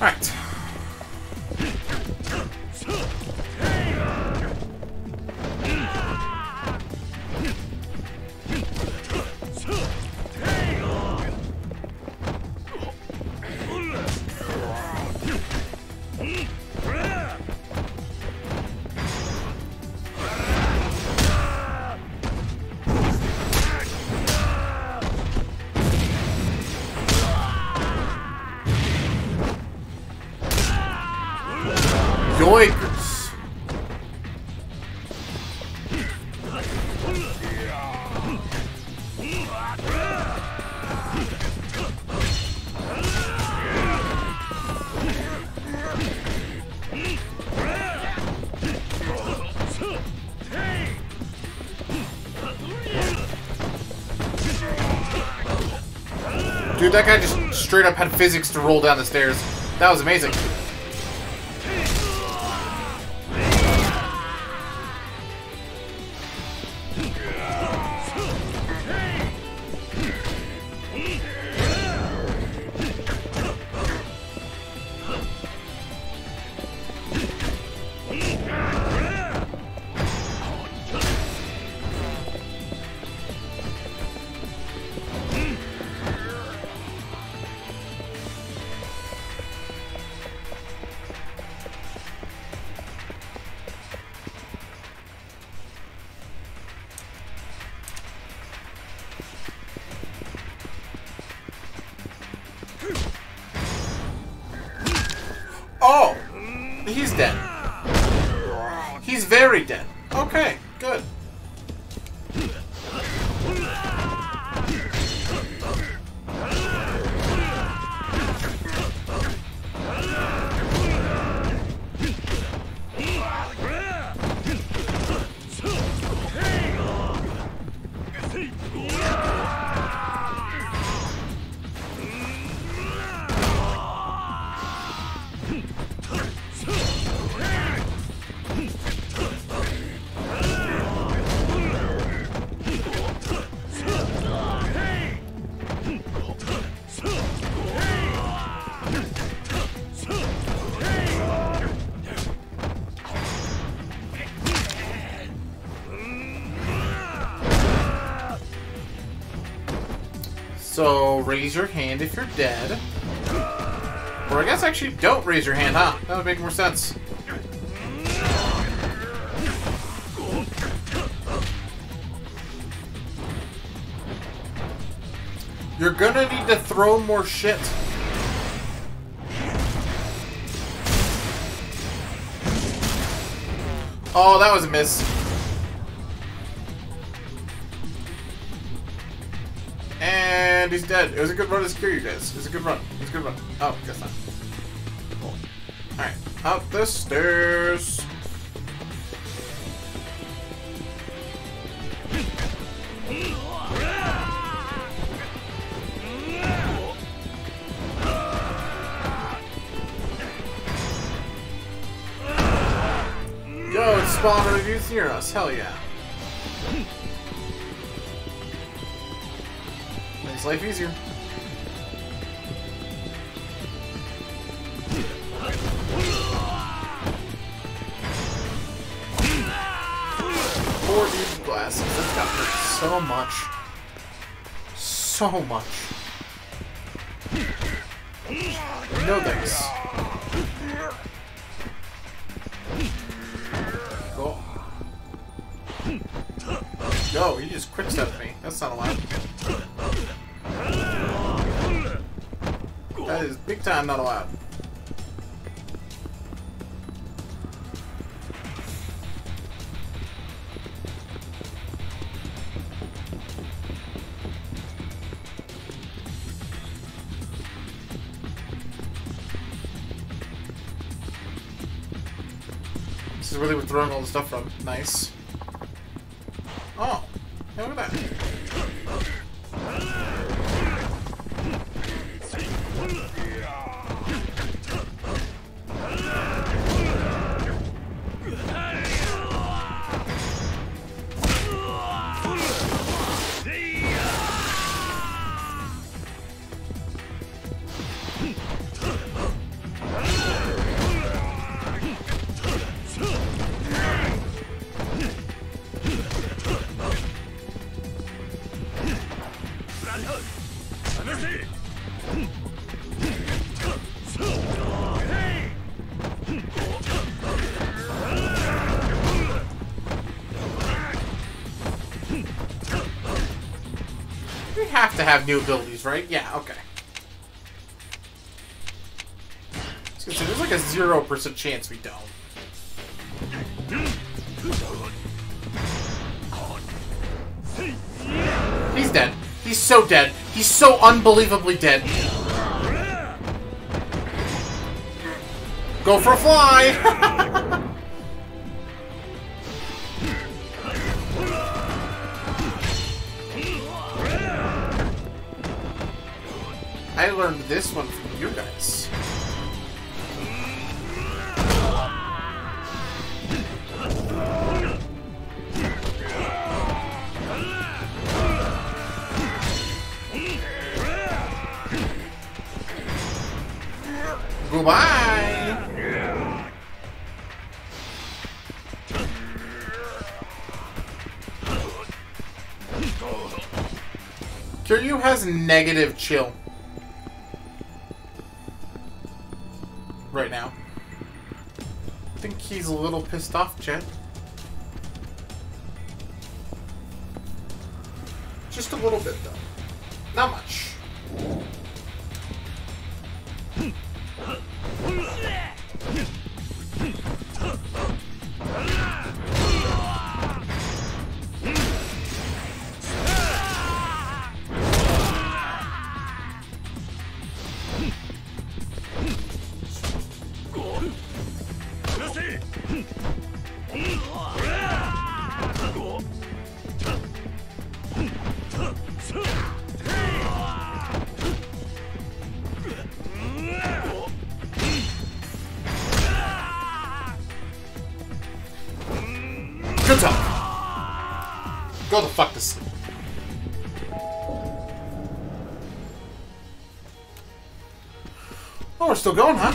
Alright. Dude, that guy just straight up had physics to roll down the stairs. That was amazing. Good. So, raise your hand if you're dead. Or I guess actually don't raise your hand, huh? That would make more sense. You're gonna need to throw more shit. Oh, that was a miss. And he's dead. It was a good run to secure you guys. It was a good run. It was a good run. Oh, guess not. Cool. Alright. Up the stairs. Yo, it's you near us. Hell yeah. Life easier. Poor dude's glasses. That's got hurt so much. So much. No thanks. Cool. Yo, he just quick stepped me. That's not allowed. That is big time not allowed. This is where they were throwing all the stuff from. Nice. Have new abilities, right? Yeah, okay. So there's like a 0% chance we don't. He's dead. He's so dead. He's so unbelievably dead. Go for a fly! I learned this one from you guys. Goodbye! Kiryu has negative chill. Pissed off, Jet. Just a little bit, though. Not much. Go the fuck to sleep. Oh, we're still going, huh?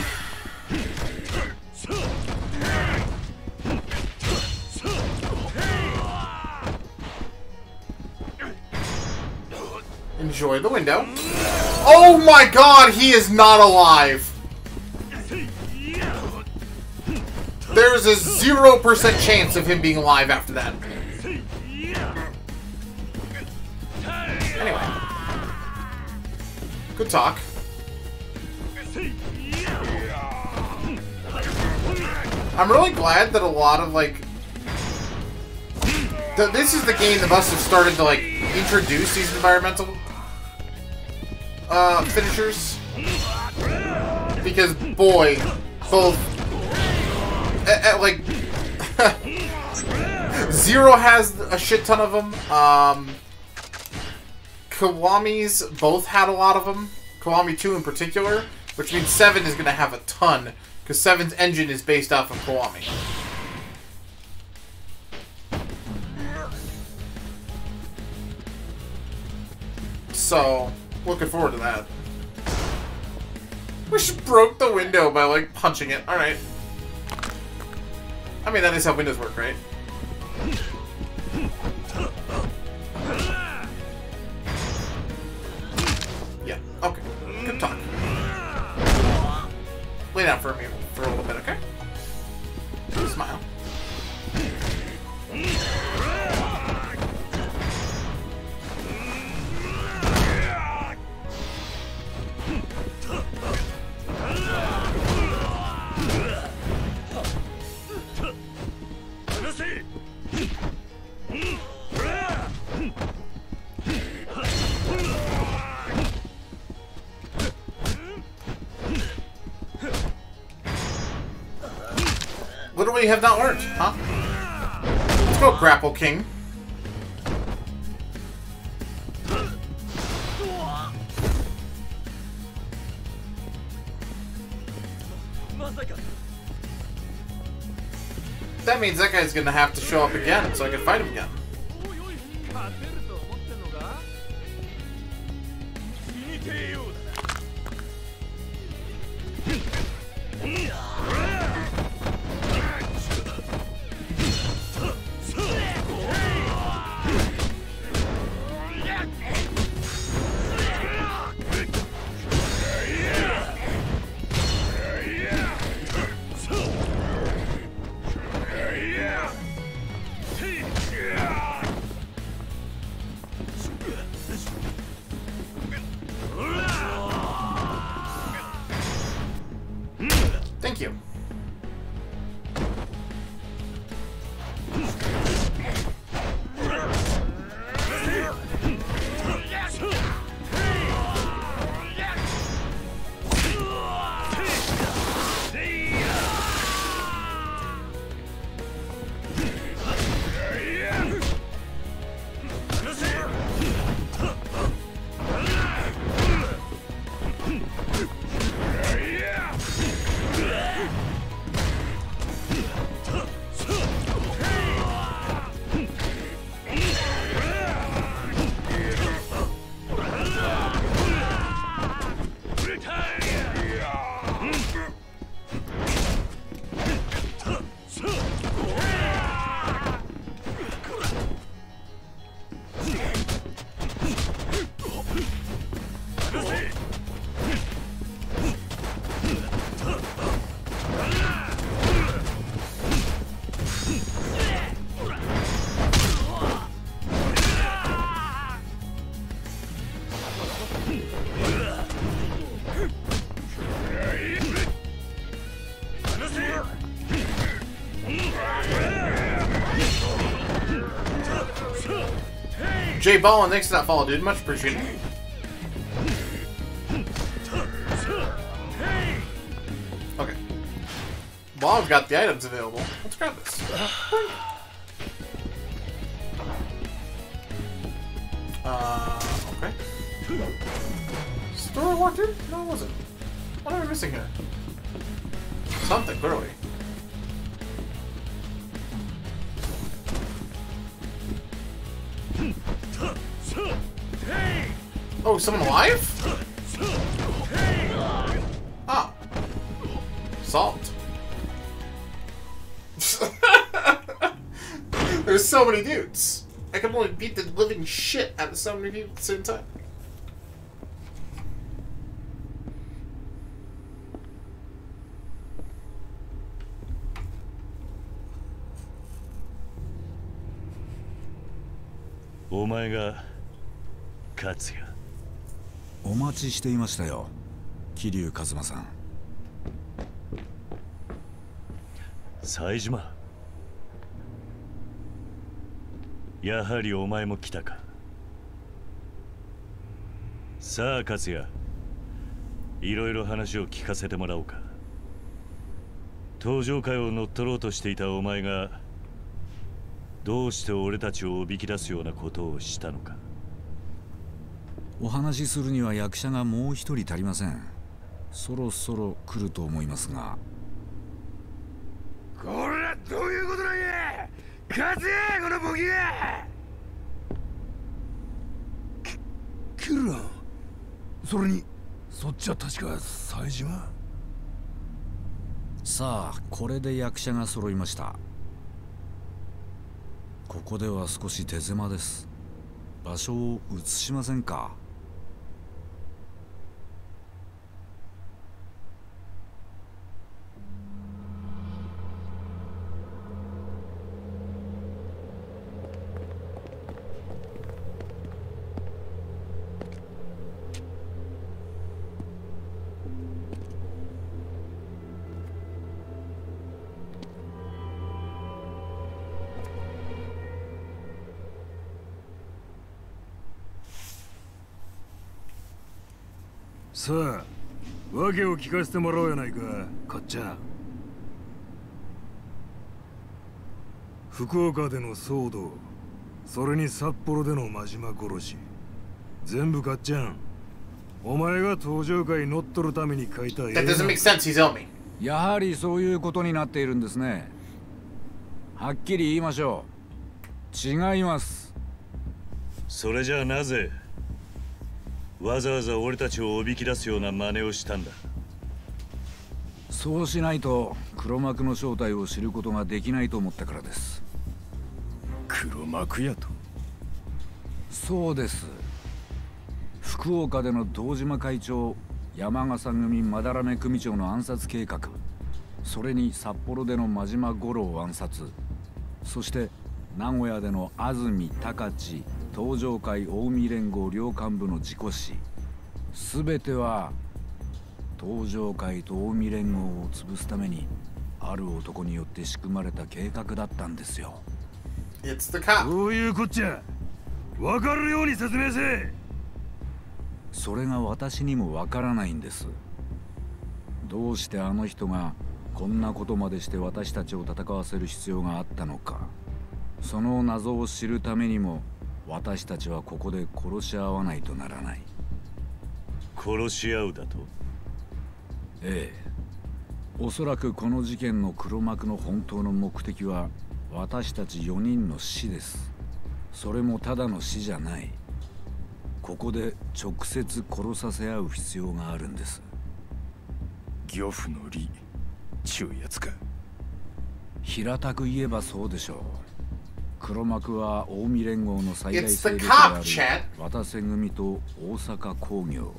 Enjoy the window. Oh my god, he is not alive! There's a 0% chance of him being alive after that. Good talk. I'm really glad that a lot of, like... Th this is the game that must have started to, like, introduce these environmental uh, finishers. Because, boy, both at, at, like Zero has a shit ton of them. Um, Kiwami's both had a lot of them. Kiwami 2 in particular, which means 7 is going to have a ton, because 7's engine is based off of Kiwami. So, looking forward to that. We just broke the window by, like, punching it. Alright. I mean, that is how windows work, right? Lay down for me Literally have not learned, huh? Let's go, Grapple King. That means that guy's gonna have to show up again so I can fight him again. J Ball, thanks for that follow, dude. Much appreciated. Okay. Well, I've got the items available. Let's grab this. Uh, okay. Store walked in? No, it wasn't. What am I missing here? Something, clearly. someone alive? Ah, Salt. There's so many dudes. I can only beat the living shit out of so many people at the same time. お前が勝つよ。お待ちしていましたよ。桐生一馬さん。冴島。やはりお前も来たか。さあ勝也。いろいろ話を聞かせてもらおうか。登場会を乗っ取ろうとしていたお前がどうして俺たちをおびき出すようなことをしたのか。お話しするには役者がもう一人足りません。そろそろ来ると思いますが。これはどういうことなんや！勝つやこのボケが！キルランそれにそっちは確か冴島。さあこれで役者が揃いました。ここでは少し手狭です。場所を移しませんか？を聞かせてもらおうやないか。かっちゃん福岡での騒動。それに札幌での真島殺し。全部かっちゃん。お前が登場会乗っ取るために書いた That doesn't make sense. He's Elmi. やはりそういうことになっているんですね。はっきり言いましょう。違います。それじゃあなぜわざわざ俺たちをおびき出すような真似をしたんだ？そうしないと黒幕の正体を知ることができないと思ったからです。黒幕やと？そうです。福岡での堂島会長山笠組斑目組長の暗殺計画。それに札幌での真島五郎暗殺。そして名古屋での安住高知東上会近江連合両幹部の事故死。全ては東上会と近江連合を潰すためにある男によって仕組まれた計画だったんですよ。It's the cop. どういうこっちゃ。わかるように説明せそれが私にもわからないんです。どうしてあの人がこんなことまでして私たちを戦わせる必要があったのか。その謎を知るためにも私たちはここで殺し合わないとならない。殺し合うだと？ええ。おそらくこの事件の黒幕の本当の目的は私たち4人の死です。それもただの死じゃない。ここで直接殺させ合う必要があるんです。漁夫の利ちゅうやつか。平たく言えばそうでしょう。黒幕は近江連合の最大勢力である.渡瀬組と大阪工業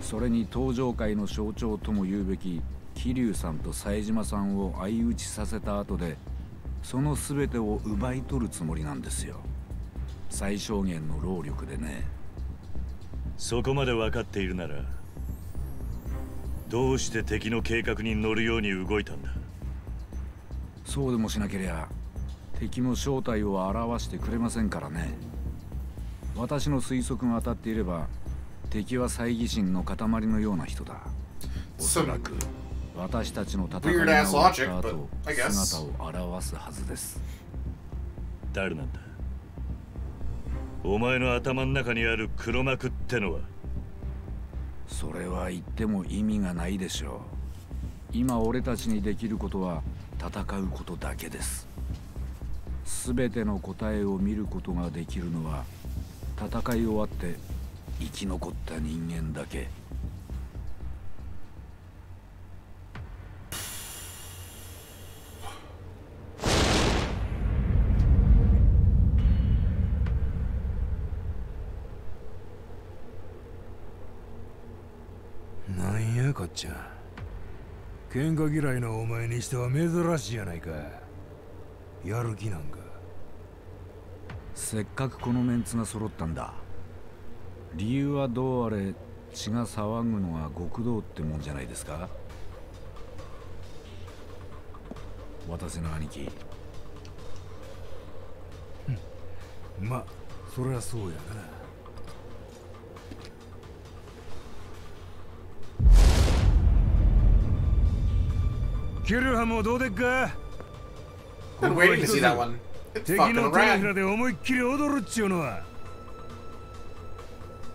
それに東上会の象徴とも言うべき桐生さんと冴島さんを相打ちさせた後でその全てを奪い取るつもりなんですよ。最小限の労力でね。そこまで分かっているならどうして敵の計画に乗るように動いたんだ？そうでもしなけりゃ敵の正体を表してくれませんからね。私の推測が当たっていれば敵は猜疑心の塊のような人だ。おそらく私たちの戦いが Weird 終わった後.姿を現すはずです。誰なんだ？お前の頭の中にある黒幕ってのは？それは言っても意味がないでしょう。今俺たちにできることは戦うことだけです。全ての答えを見ることができるのは戦い終わって生き残った人間だけ。なんやこっちゃ。喧嘩嫌いなお前にしては珍しいやないか。やる気なんか。せっかくこのメンツが揃ったんだ理由はどうあれ血が騒ぐのが極道ってもんじゃないですか？私の兄貴。まあそりゃそうやな。キルハもどうでっか？Been waiting to see that one. It's 敵 fucking の手のひら.で思いっきり踊るっちゅうのは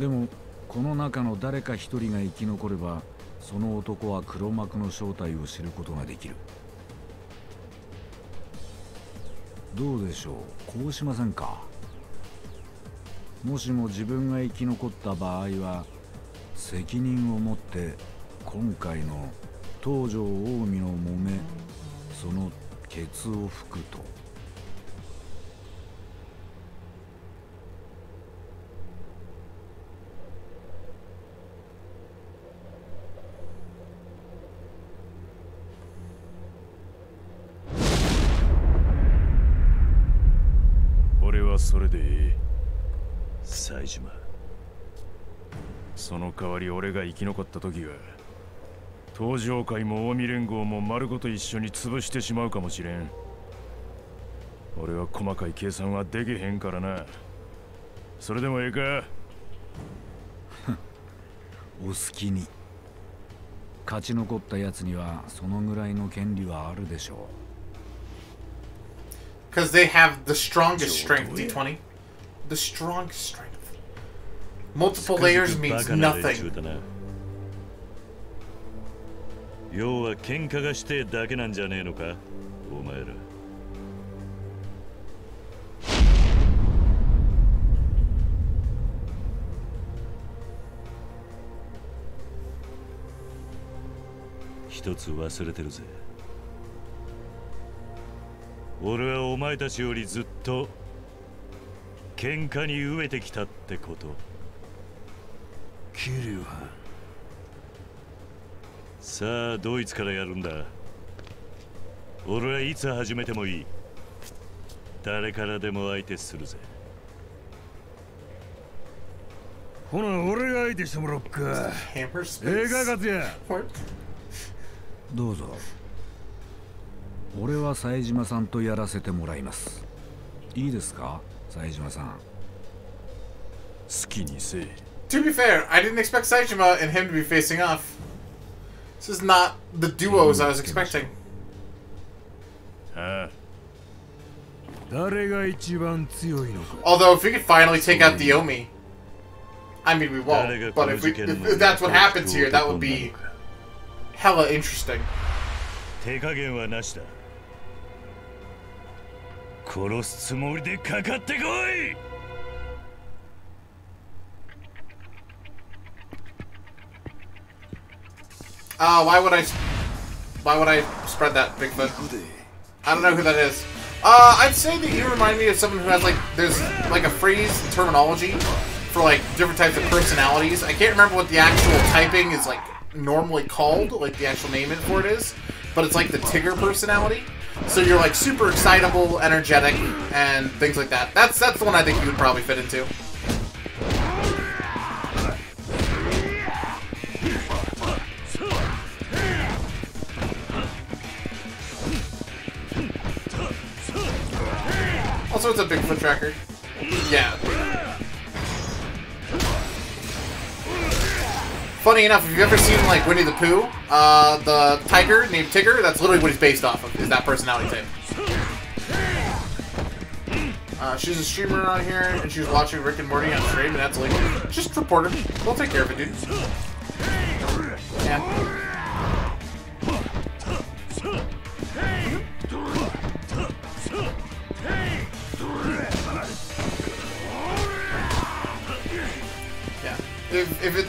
でもこの中の誰か一人が生き残ればその男は黒幕の正体を知ることができる。どうでしょうこうしませんか？もしも自分が生き残った場合は責任を持って今回の東条近江の揉めそのケツを拭くと俺はそれでいい冴島その代わり俺が生き残った時が東上会も近江連合も丸ごと一緒に潰してしまうかもしれん。俺は細かい計算はできへんからな。それでもええか？お好きに。勝ち残ったやつにはそのぐらいの権利はあるでしょ Because they have the strongest strength, D20. The strongest strength. Multiple layers バ means nothing. 要は喧嘩がしてだけなんじゃねえのかお前ら。一つ忘れてるぜ。俺はお前たちよりずっと喧嘩に飢えてきたってことキリュハさあドイツからやるんだ。俺はいつ始めてもいい。誰からでも相手するぜ。ほな俺が相手してもらおっか。ええか.勝也。どうぞ。俺は冴島さんとやらせてもらいます。いいですか冴島さん。好きにせえ to be fair, I didn't expect Saejima and him to be facing off. This is not the duos I was expecting. Although, if we could finally take out the Omi, I mean, we won't. But if, we, if, if that's what happens here, that would be hella interesting. Uh, why would I? Why would I spread that Bigfoot? I don't know who that is. Uh, I'd say that you remind me of someone who has like there's like a phrase terminology for like different types of personalities. I can't remember what the actual typing is like normally called, like the actual name for it is, but it's like the Tigger personality. So you're like super excitable, energetic, and things like that. That's that's the one I think you would probably fit into. It's a Bigfoot tracker. Yeah. Funny enough, if you've ever seen like Winnie the Pooh, uh, the tiger named Tigger, that's literally what he's based off of, is that personality type. Uh, she's a streamer on here, and she's watching Rick and Morty on stream, and that's like, Just report her. We'll take care of it, dude. Yeah.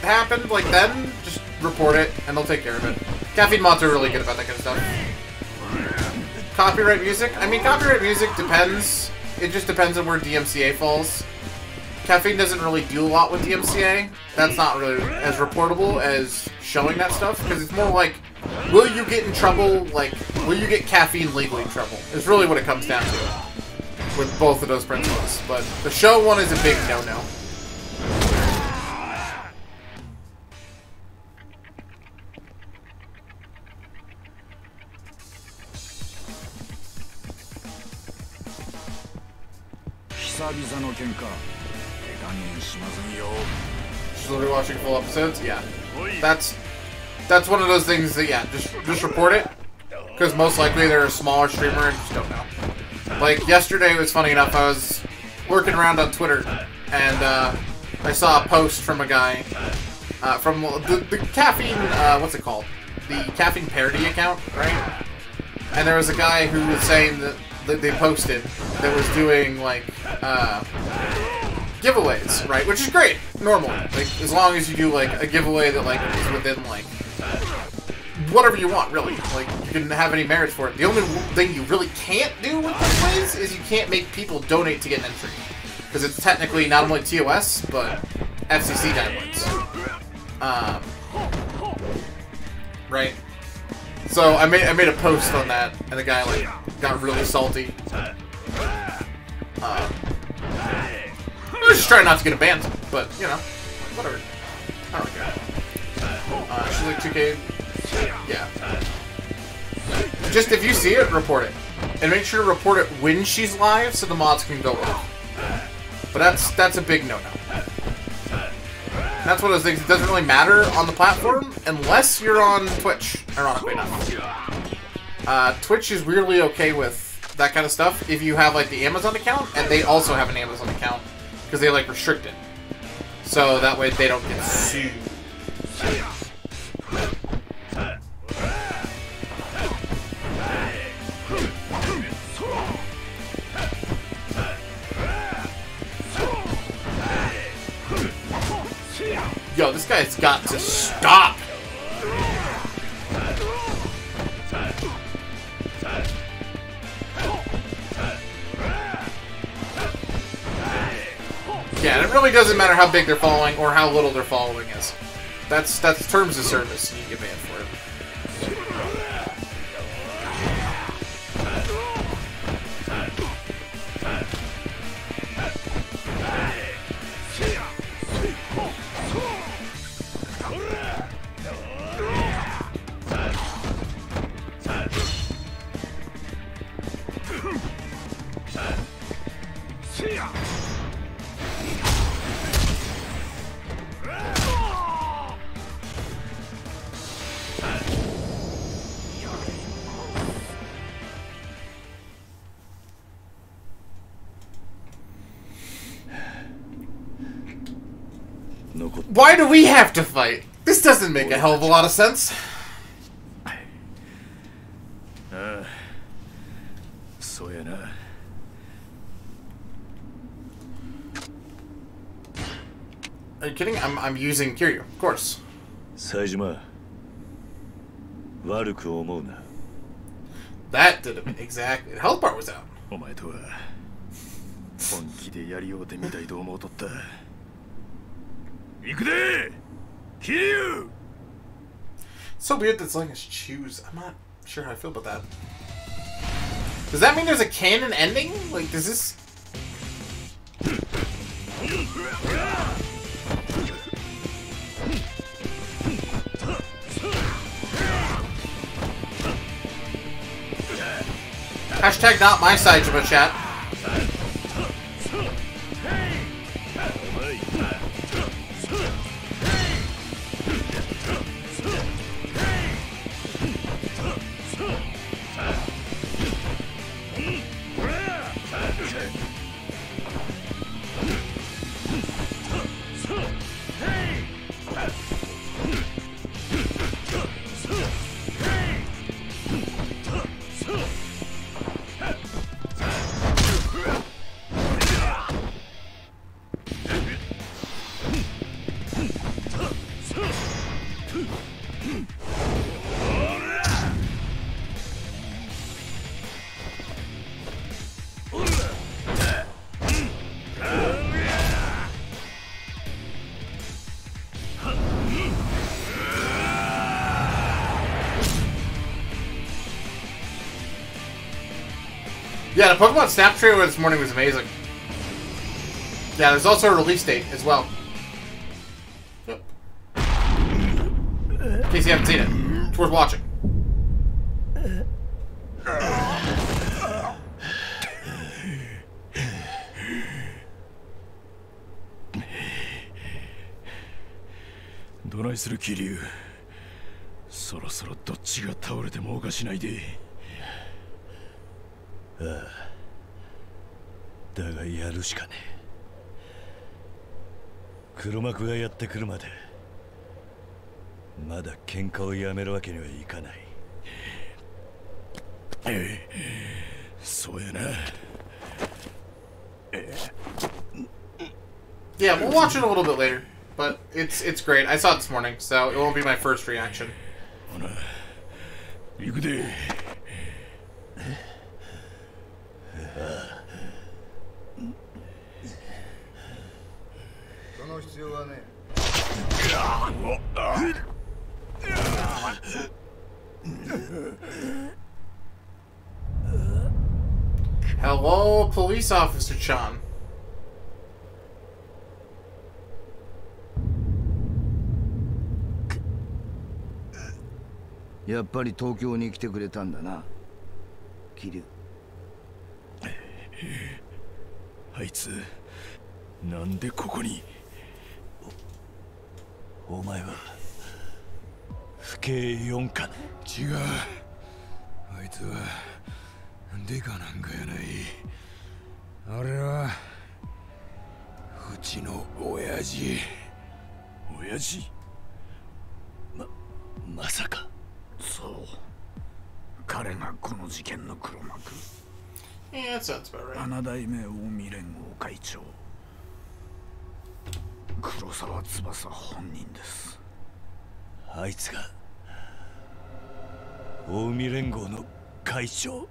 Happened like then, just report it, and they'll take care of it. Caffeine mods are really good about that kind of stuff. Copyright music? I mean, copyright music depends. It just depends on where DMCA falls. Caffeine doesn't really do a lot with DMCA. That's not really as reportable as showing that stuff, because it's more like, will you get in trouble, like, will you get caffeine legally in trouble? Is really what it comes down to with both of those principles. But the show one is a big no-no. Just literally watching full episodes? Yeah. That's that's one of those things that yeah, just just report it. Because most likely they're a smaller streamer and just don't know. Like yesterday was funny enough, I was lurking around on Twitter and uh, I saw a post from a guy uh, from the, the caffeine uh, what's it called? The caffeine parody account, right? And there was a guy who was saying that, that they posted that was doing like uh, giveaways, right? Which is great, normal. Like as long as you do like a giveaway that like is within like whatever you want, really. Like you can have any merits for it. The only thing you really can't do with giveaways is you can't make people donate to get an entry because it's technically not only TOS but FCC guidelines. Um, right. So I made I made a post on that, and the guy like got really salty. Uh, I was just trying not to get a banned, but you know, whatever. I don't care. Uh, she's like 2K. Yeah. Just if you see it, report it, and make sure to report it when she's live, so the mods can go off. But that's that's a big no-no. That's one of those things. It doesn't really matter on the platform unless you're on Twitch. Ironically enough, uh, Twitch is weirdly okay with that kind of stuff if you have like the Amazon account, and they also have an Amazon account because they like restrict it, so that way they don't get sued. Yo, this guy's got to stop. Really doesn't matter how big they're following or how little their following is. That's that's terms of service. You get banned for Why do we have to fight? This doesn't make a hell of a lot of sense. Are you kidding? I'm, I'm using Kiryu, of course. Saejima, that did it exactly. The health bar was out. お前とは本気でやりおうてみたいと思うとった。So weird that's letting us choose. I'm not sure how I feel about that. Does that mean there's a canon ending? Like, does this... Hashtag not my side, Jibba chat. Yeah, the Pokemon Snap trailer this morning was amazing. Yeah, there's also a release date as well. Yep. In case you haven't seen it, it's worth watching. "どないする桐生そろそろどっちが倒れてもおかしないで だがやるしかねえ黒幕がやってくるまでまだ喧嘩をやめるわけにはいかないそうやな Yeah, we'll watch it a little bit later, but it's it's great. I saw it this morning, so it won't be my first reaction. 行くでその必要はね Hello, police officer Chan. やっぱり東京に来てくれたんだな。桐生。あいつなんでここに？お前は不敬4課の違う。あいつはデカなんかやない。あれはうちの親父。親父？まさか。そう。彼がこの事件の黒幕。Yeah, that sounds about right. 七代目近江連合会長黒沢翼本人です。あいつが近江連合の会長。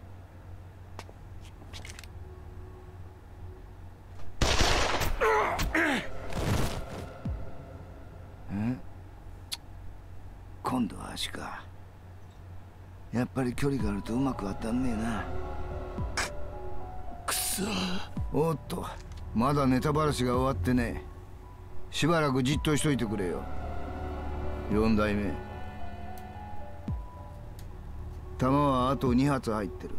今度は足か。やっぱり距離があるとうまく当たんねえな。くそ。おっとまだネタバラシが終わってねしばらくじっとしといてくれよ。四代目。弾はあと2発入ってる。